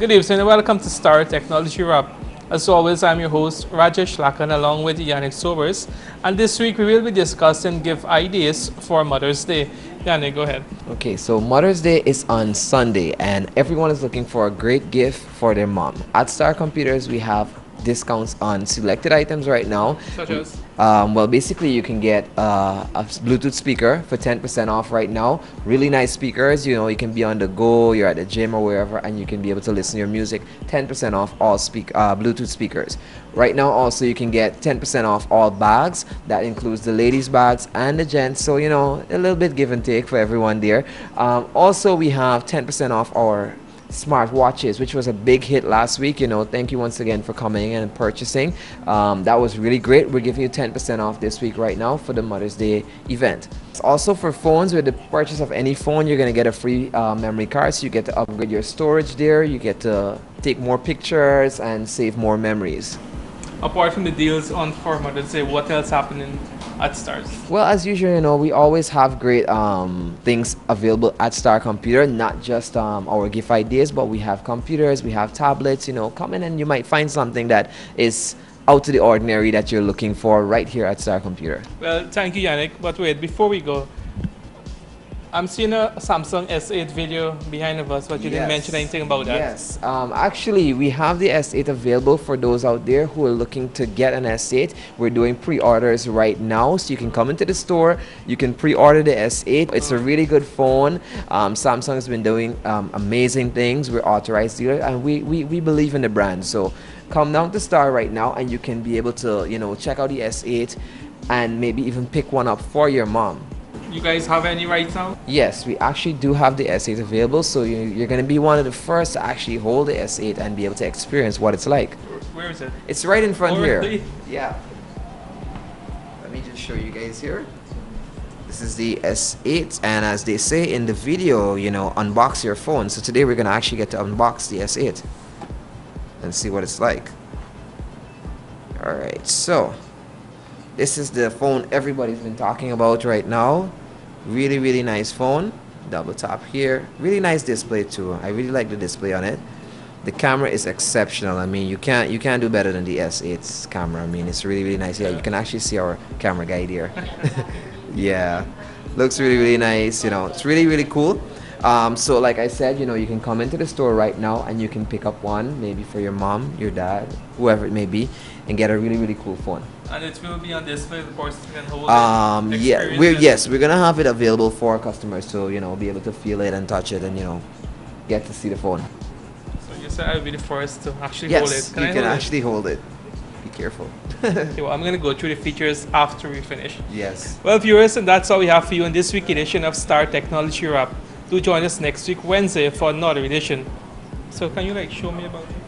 Good evening and welcome to Star Technology Wrap. As always, I'm your host Rajesh Lakan along with Yannick Sobers. And this week we will be discussing gift ideas for Mother's Day. Yannick, go ahead. Okay, so Mother's Day is on Sunday and everyone is looking for a great gift for their mom. At Star Computers, we have discounts on selected items right now. Such as? Um, well, basically, you can get uh, a Bluetooth speaker for 10% off right now. Really nice speakers. You know, you can be on the go, you're at the gym or wherever, and you can be able to listen to your music. 10% off all speak uh, Bluetooth speakers. Right now, also, you can get 10% off all bags. That includes the ladies' bags and the gents. So, you know, a little bit give and take for everyone there. Um, also, we have 10% off our smart watches, which was a big hit last week. You know, thank you once again for coming and purchasing. Um, that was really great. We're giving you 10% off this week right now for the Mother's Day event. Also for phones. With the purchase of any phone, you're gonna get a free uh, memory card, so you get to upgrade your storage there. You get to take more pictures and save more memories. Apart from the deals on for Mother's Day, what else happening at Stars? Well, as usual, you know, we always have great um, things available at Star Computer, not just um, our gift ideas, but we have computers, we have tablets, you know, come in and you might find something that is out to the ordinary that you're looking for right here at Star Computer. Well, thank you, Yannick. But wait, before we go, I'm seeing a Samsung S8 video behind of us, but you didn't mention anything about that. Yes, um, actually, we have the S8 available for those out there who are looking to get an S8. We're doing pre-orders right now, so you can come into the store. You can pre-order the S8. It's a really good phone. Um, Samsung has been doing um, amazing things. We're authorized dealer, and we, we, we believe in the brand. So come down to Star right now, and you can be able to you know check out the S8, and maybe even pick one up for your mom. You guys have any right now? Yes, we actually do have the S8 available, so you, you're going to be one of the first to actually hold the S8 and be able to experience what it's like. Where is it? It's right in front Oh, here. Yeah. Let me just show you guys here. This is the S8, and as they say in the video, you know, unbox your phone. So today we're going to actually get to unbox the S8 and see what it's like. Alright, so this is the phone everybody's been talking about right now. Really, really nice phone. Double tap here. Really nice display too. I really like the display on it. The camera is exceptional. I mean, you can't you can't do better than the S8's camera. I mean, it's really really nice. Yeah, you can actually see our camera guide here. yeah, looks really really nice. You know, it's really really cool. Um, so like I said, you know, you can come into the store right now and you can pick up one, maybe for your mom, your dad, whoever it may be, and get a really really cool phone. And it will be on display, the person can hold Um, it. yeah, we're it. yes, we're gonna have it available for our customers to you know be able to feel it and touch it and you know get to see the phone. So you said I will be the first to actually hold it. Yes, Can you I can hold actually hold it. Be careful. Okay, well, I'm gonna go through the features after we finish. yes. Well, viewers, and that's all we have for you in this week edition of Star Technology Wrap. Do join us next week, Wednesday, for another edition. So, can you like show me about it?